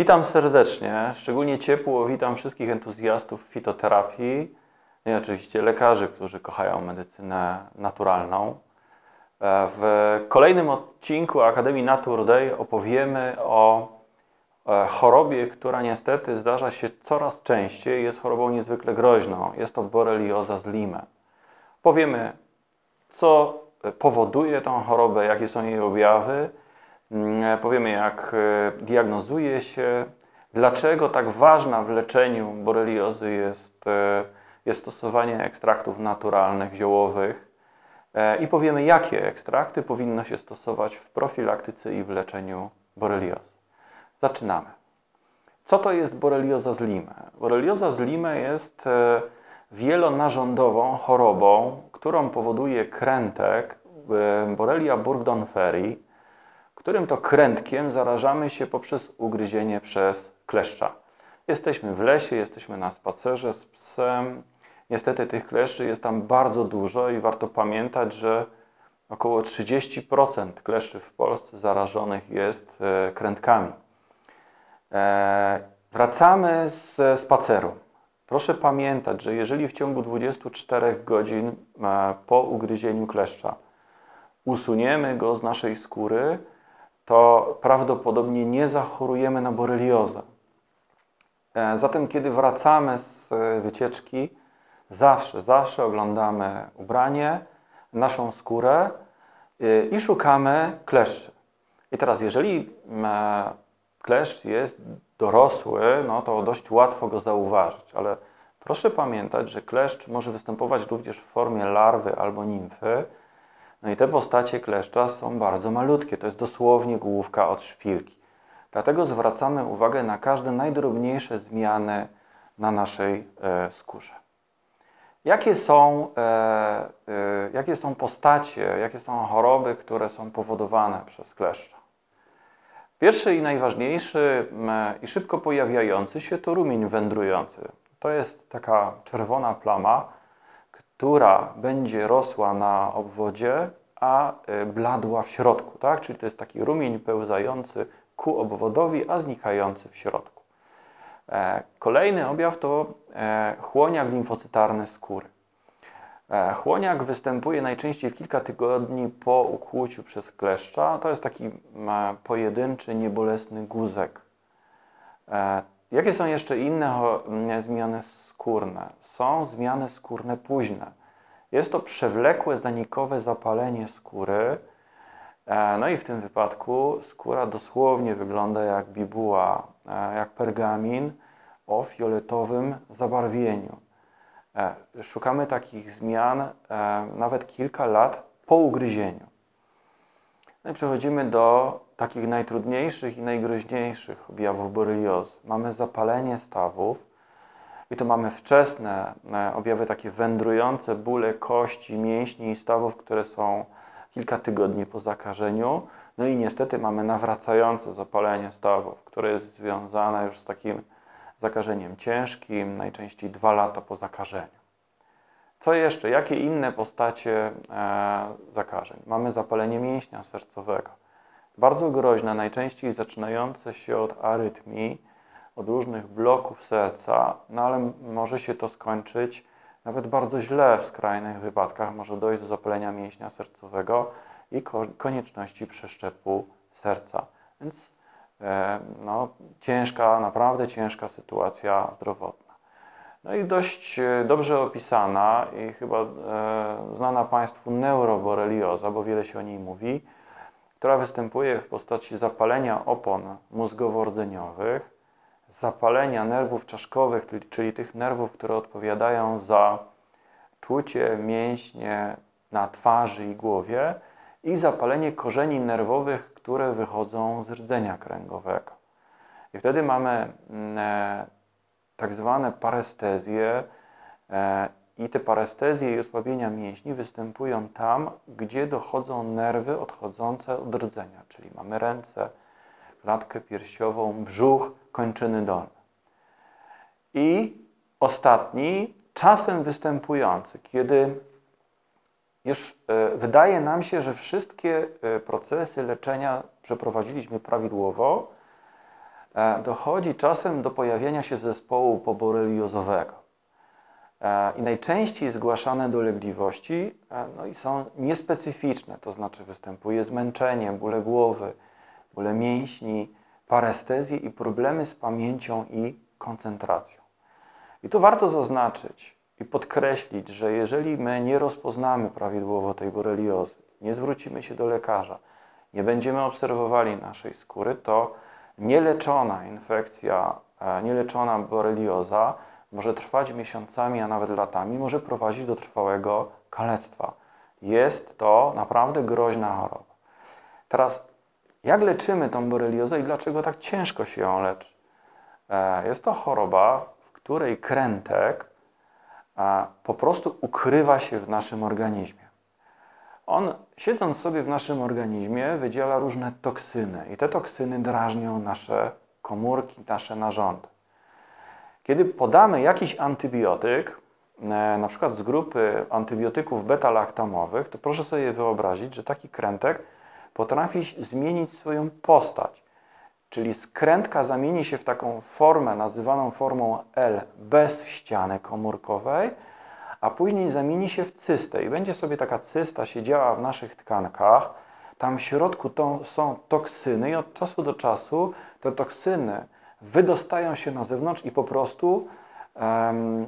Witam serdecznie, szczególnie ciepło witam wszystkich entuzjastów fitoterapii i oczywiście lekarzy, którzy kochają medycynę naturalną. W kolejnym odcinku Akademii Natur Day opowiemy o e, chorobie, która niestety zdarza się coraz częściej, jest chorobą niezwykle groźną. Jest to borelioza z Limy. Powiemy, co powoduje tą chorobę, jakie są jej objawy, powiemy, jak e, diagnozuje się, dlaczego tak ważna w leczeniu boreliozy jest, e, jest stosowanie ekstraktów naturalnych, ziołowych e, i powiemy, jakie ekstrakty powinno się stosować w profilaktyce i w leczeniu boreliozy. Zaczynamy. Co to jest borelioza z Limy? Borelioza z Limy jest wielonarządową chorobą, którą powoduje krętek Borrelia burgdorferi, którym to krętkiem zarażamy się poprzez ugryzienie przez kleszcza. Jesteśmy w lesie, jesteśmy na spacerze z psem. Niestety tych kleszczy jest tam bardzo dużo i warto pamiętać, że około 30% kleszczy w Polsce zarażonych jest e, krętkami. E, wracamy z spaceru. Proszę pamiętać, że jeżeli w ciągu 24 godzin e, po ugryzieniu kleszcza usuniemy go z naszej skóry, to prawdopodobnie nie zachorujemy na boreliozę. E, zatem, kiedy wracamy z e, wycieczki, zawsze, zawsze oglądamy ubranie, naszą skórę e, i szukamy kleszczy. I teraz, jeżeli kleszcz jest dorosły, no to dość łatwo go zauważyć, ale proszę pamiętać, że kleszcz może występować również w formie larwy albo nimfy, no i te postacie kleszcza są bardzo malutkie, to jest dosłownie główka od szpilki. Dlatego zwracamy uwagę na każde najdrobniejsze zmiany na naszej e, skórze. Jakie są, e, e, jakie są postacie, jakie są choroby, które są powodowane przez kleszcza? Pierwszy i najważniejszy i szybko pojawiający się to rumień wędrujący. To jest taka czerwona plama, która będzie rosła na obwodzie, a e, bladła w środku, tak? Czyli to jest taki rumień pełzający ku obwodowi, a znikający w środku. E, kolejny objaw to e, chłoniak limfocytarny skóry. Chłoniak występuje najczęściej kilka tygodni po ukłuciu przez kleszcza. To jest taki pojedynczy, niebolesny guzek. Jakie są jeszcze inne zmiany skórne? Są zmiany skórne późne. Jest to przewlekłe, zanikowe zapalenie skóry. E, no i w tym wypadku skóra dosłownie wygląda jak bibuła, e, jak pergamin o fioletowym zabarwieniu. E, szukamy takich zmian nawet kilka lat po ugryzieniu. No i przechodzimy do takich najtrudniejszych i najgroźniejszych objawów boreliozy. Mamy zapalenie stawów, i tu mamy wczesne e, objawy takie wędrujące, bóle kości, mięśni i stawów, które są kilka tygodni po zakażeniu. No i niestety mamy nawracające zapalenie stawów, które jest związane już z takim zakażeniem ciężkim, najczęściej dwa lata po zakażeniu. Co jeszcze? Jakie inne postacie e, zakażeń? Mamy zapalenie mięśnia sercowego. Bardzo groźne, najczęściej zaczynające się od arytmii, od różnych bloków serca, no ale może się to skończyć nawet bardzo źle w skrajnych wypadkach. Może dojść do zapalenia mięśnia sercowego i konieczności przeszczepu serca. Więc e, no, ciężka, naprawdę ciężka sytuacja zdrowotna. No i dość e, dobrze opisana i chyba e, znana Państwu neuroborelioza, bo wiele się o niej mówi, która występuje w postaci zapalenia opon mózgowo-rdzeniowych, zapalenia nerwów czaszkowych, czyli tych nerwów, które odpowiadają za czucie mięśnie na twarzy i głowie i zapalenie korzeni nerwowych, które wychodzą z rdzenia kręgowego. I wtedy mamy mm, e, tak zwane parestezje e, i te parestezje i osłabienia mięśni występują tam, gdzie dochodzą nerwy odchodzące od rdzenia, czyli mamy ręce, klatkę piersiową, brzuch, kończyny dolne. I ostatni, czasem występujący, kiedy już e, wydaje nam się, że wszystkie e, procesy leczenia przeprowadziliśmy prawidłowo, e, dochodzi czasem do pojawienia się zespołu poboreliozowego. E, I najczęściej zgłaszane dolegliwości e, no i są niespecyficzne, to znaczy występuje zmęczenie, bóle głowy, bóle mięśni, parestezje i problemy z pamięcią i koncentracją. I tu warto zaznaczyć i podkreślić, że jeżeli my nie rozpoznamy prawidłowo tej boreliozy, nie zwrócimy się do lekarza, nie będziemy obserwowali naszej skóry, to nieleczona infekcja, e, nieleczona borelioza może trwać miesiącami, a nawet latami, może prowadzić do trwałego kalectwa. Jest to naprawdę groźna choroba. Teraz, jak leczymy tą boreliozę i dlaczego tak ciężko się ją leczy? E, jest to choroba, w której krętek po prostu ukrywa się w naszym organizmie. On, siedząc sobie w naszym organizmie, wydziela różne toksyny i te toksyny drażnią nasze komórki, nasze narządy. Kiedy podamy jakiś antybiotyk, e, na przykład z grupy antybiotyków beta-laktamowych, to proszę sobie wyobrazić, że taki krętek potrafi zmienić swoją postać. Czyli skrętka zamieni się w taką formę nazywaną formą L bez ściany komórkowej, a później zamieni się w cystę i będzie sobie taka cysta siedziała w naszych tkankach. Tam w środku to są toksyny i od czasu do czasu te toksyny wydostają się na zewnątrz i po prostu um,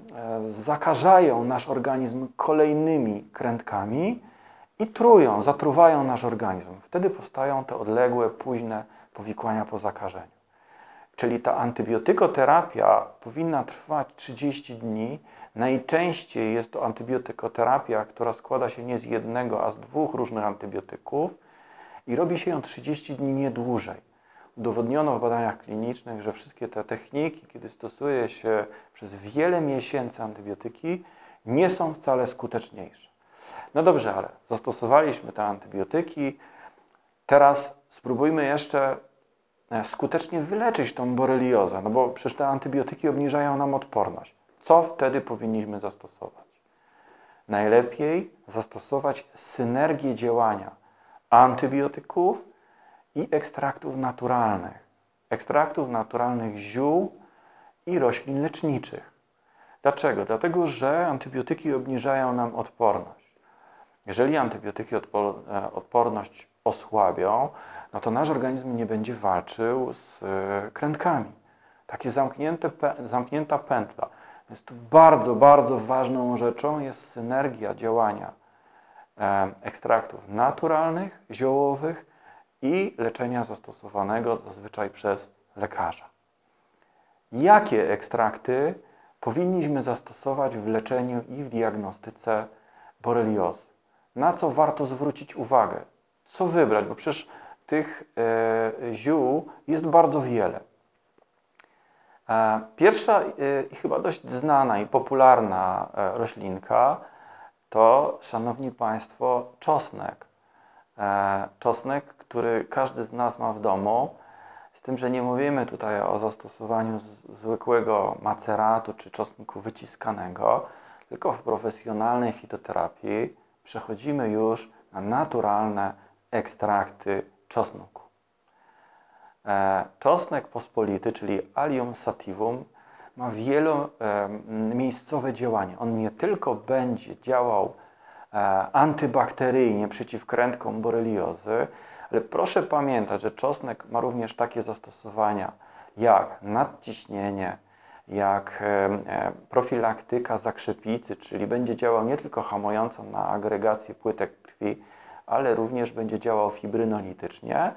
zakażają nasz organizm kolejnymi krętkami i trują, zatruwają nasz organizm. Wtedy powstają te odległe, późne powikłania po zakażeniu. Czyli ta antybiotykoterapia powinna trwać 30 dni. Najczęściej jest to antybiotykoterapia, która składa się nie z jednego, a z dwóch różnych antybiotyków i robi się ją 30 dni nie dłużej. Udowodniono w badaniach klinicznych, że wszystkie te techniki, kiedy stosuje się przez wiele miesięcy antybiotyki, nie są wcale skuteczniejsze. No dobrze, ale zastosowaliśmy te antybiotyki. Teraz spróbujmy jeszcze e, skutecznie wyleczyć tą boreliozę, no bo przecież te antybiotyki obniżają nam odporność. Co wtedy powinniśmy zastosować? Najlepiej zastosować synergię działania antybiotyków i ekstraktów naturalnych. Ekstraktów naturalnych ziół i roślin leczniczych. Dlaczego? Dlatego, że antybiotyki obniżają nam odporność. Jeżeli antybiotyki e, odporność osłabią, no to nasz organizm nie będzie walczył z e, krętkami. Takie zamknięte, zamknięta pętla. Więc tu bardzo, bardzo ważną rzeczą jest synergia działania e, ekstraktów naturalnych, ziołowych i leczenia zastosowanego zazwyczaj przez lekarza. Jakie ekstrakty powinniśmy zastosować w leczeniu i w diagnostyce boreliozy? Na co warto zwrócić uwagę? Co wybrać? Bo przecież tych e, ziół jest bardzo wiele. E, pierwsza e, i chyba dość znana i popularna e, roślinka to, Szanowni Państwo, czosnek. E, czosnek, który każdy z nas ma w domu, z tym, że nie mówimy tutaj o zastosowaniu zwykłego maceratu czy czosnku wyciskanego, tylko w profesjonalnej fitoterapii przechodzimy już na naturalne ekstrakty czosnku. E, czosnek pospolity, czyli Allium sativum, ma wielomiejscowe działanie. On nie tylko będzie działał antybakteryjnie przeciw krętkom boreliozy, ale proszę pamiętać, że czosnek ma również takie zastosowania jak nadciśnienie, jak e, profilaktyka zakrzepicy, czyli będzie działał nie tylko hamująco na agregację płytek krwi, ale również będzie działał fibrynolitycznie.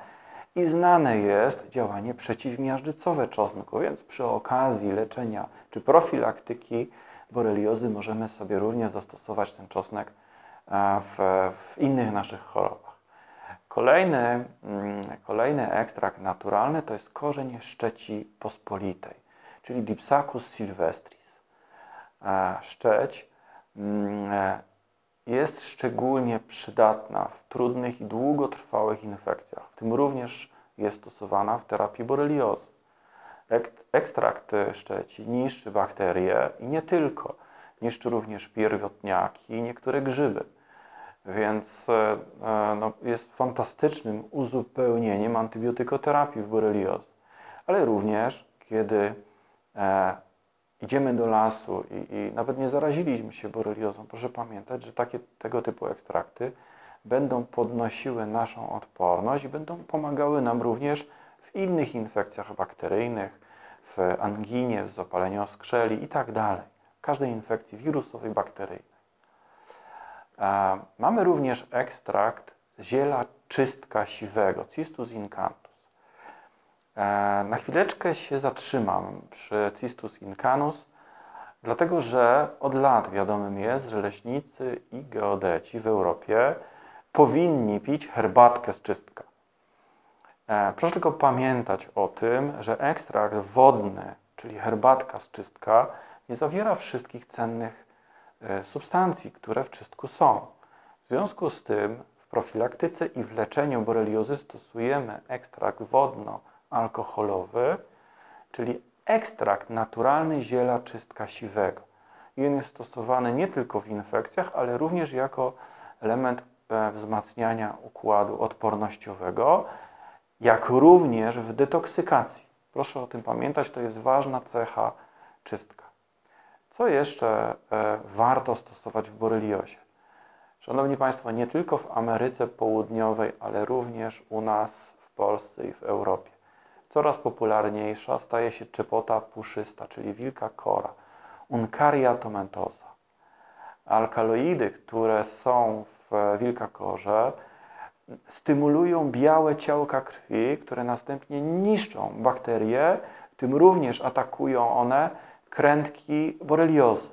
I znane jest działanie przeciwmiażdżycowe czosnku, więc przy okazji leczenia czy profilaktyki boreliozy możemy sobie również zastosować ten czosnek e, w, w innych naszych chorobach. Kolejny, mm, kolejny ekstrakt naturalny to jest korzeń szczeci pospolitej, czyli Dipsacus sylvestris. Szczeć mm, e, jest szczególnie przydatna w trudnych i długotrwałych infekcjach. W tym również jest stosowana w terapii boreliozy. Ekstrakt szczeci niszczy bakterie i nie tylko. Niszczy również pierwiotniaki i niektóre grzyby. Więc e, e, no, jest fantastycznym uzupełnieniem antybiotykoterapii w boreliozy. ale również kiedy e, idziemy do lasu i, i, nawet nie zaraziliśmy się boreliozą, proszę pamiętać, że takie, tego typu ekstrakty będą podnosiły naszą odporność i będą pomagały nam również w innych infekcjach bakteryjnych, w anginie, w zapaleniu oskrzeli i tak. Każdej infekcji wirusowej, bakteryjnej. E, mamy również ekstrakt ziela czystka siwego, Cistus incantus. E, na chwileczkę się zatrzymam przy Cistus incanus, dlatego że od lat wiadomym jest, że leśnicy i geodeci w Europie powinni pić herbatkę z czystka. E, proszę tylko pamiętać o tym, że ekstrakt wodny, czyli herbatka z czystka, nie zawiera wszystkich cennych e, substancji, które w czystku są. W związku z tym w profilaktyce i w leczeniu boreliozy stosujemy ekstrakt wodno-alkoholowy, czyli ekstrakt naturalny ziela czystka siwego. I on jest stosowany nie tylko w infekcjach, ale również jako element e, wzmacniania układu odpornościowego, jak również w detoksykacji. Proszę o tym pamiętać, to jest ważna cecha czystka. Co jeszcze e, warto stosować w boreliozie? Szanowni Państwo, nie tylko w Ameryce Południowej, ale również u nas w Polsce i w Europie. Coraz popularniejsza staje się czepota puszysta, czyli wilka kora, Uncaria tomentosa. Alkaloidy, które są w wilka korze, stymulują białe ciałka krwi, które następnie niszczą bakterie, tym również atakują one krętki boreliozy.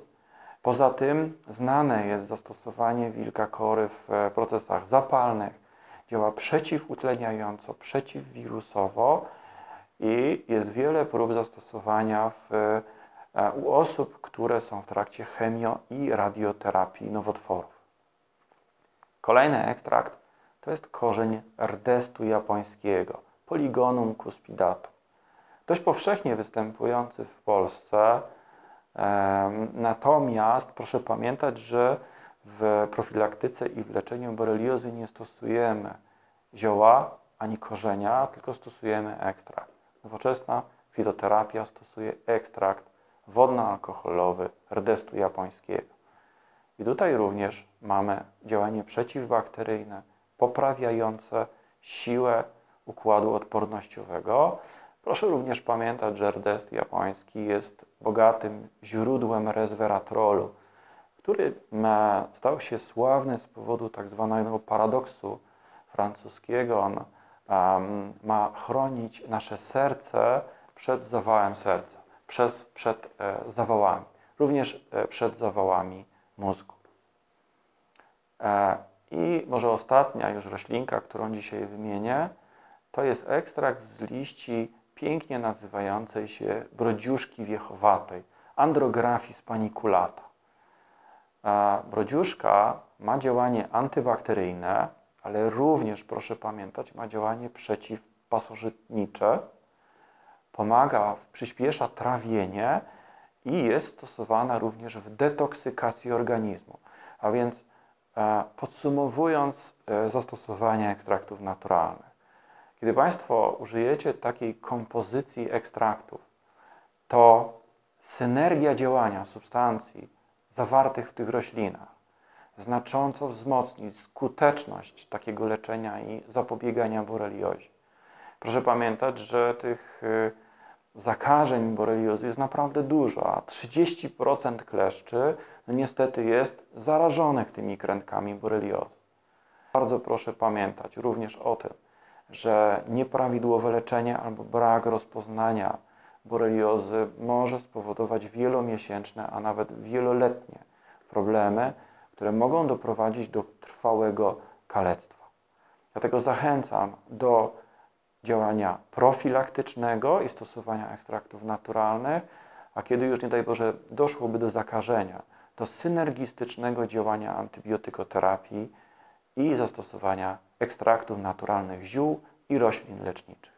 Poza tym znane jest zastosowanie wilka kory w procesach zapalnych. Działa przeciwutleniająco, przeciwwirusowo i jest wiele prób zastosowania w, e, u osób, które są w trakcie chemio i radioterapii nowotworów. Kolejny ekstrakt to jest korzeń rdestu japońskiego, Polygonum cuspidatum. Dość powszechnie występujący w Polsce, natomiast proszę pamiętać, że w profilaktyce i w leczeniu boreliozy nie stosujemy zioła ani korzenia, tylko stosujemy ekstrakt. Nowoczesna fitoterapia stosuje ekstrakt wodno-alkoholowy rdestu japońskiego. I tutaj również mamy działanie przeciwbakteryjne, poprawiające siłę układu odpornościowego. Proszę również pamiętać, że rdest japoński jest bogatym źródłem resveratrolu, który stał się sławny z powodu tak zwanego paradoksu francuskiego. On um, ma chronić nasze serce przed zawałem serca, przez, przed e, zawałami, również e, przed zawałami mózgu. E, i może ostatnia już roślinka, którą dzisiaj wymienię, to jest ekstrakt z liści pięknie nazywającej się brodziuszki wiechowatej, Andrographis paniculata. Brodziuszka ma działanie antybakteryjne, ale również, proszę pamiętać, ma działanie przeciwpasożytnicze, pomaga, przyspiesza trawienie i jest stosowana również w detoksykacji organizmu. A więc E, podsumowując e, zastosowanie ekstraktów naturalnych, kiedy Państwo użyjecie takiej kompozycji ekstraktów, to synergia działania substancji zawartych w tych roślinach znacząco wzmocni skuteczność takiego leczenia i zapobiegania boreliozie. Proszę pamiętać, że tych e, zakażeń boreliozy jest naprawdę dużo, a 30% kleszczy no niestety jest zarażonych tymi krętkami boreliozy. Bardzo proszę pamiętać również o tym, że nieprawidłowe leczenie albo brak rozpoznania boreliozy może spowodować wielomiesięczne, a nawet wieloletnie problemy, które mogą doprowadzić do trwałego kalectwa. Dlatego zachęcam do działania profilaktycznego i stosowania ekstraktów naturalnych, a kiedy już nie daj Boże doszłoby do zakażenia, do synergistycznego działania antybiotykoterapii i zastosowania ekstraktów naturalnych ziół i roślin leczniczych.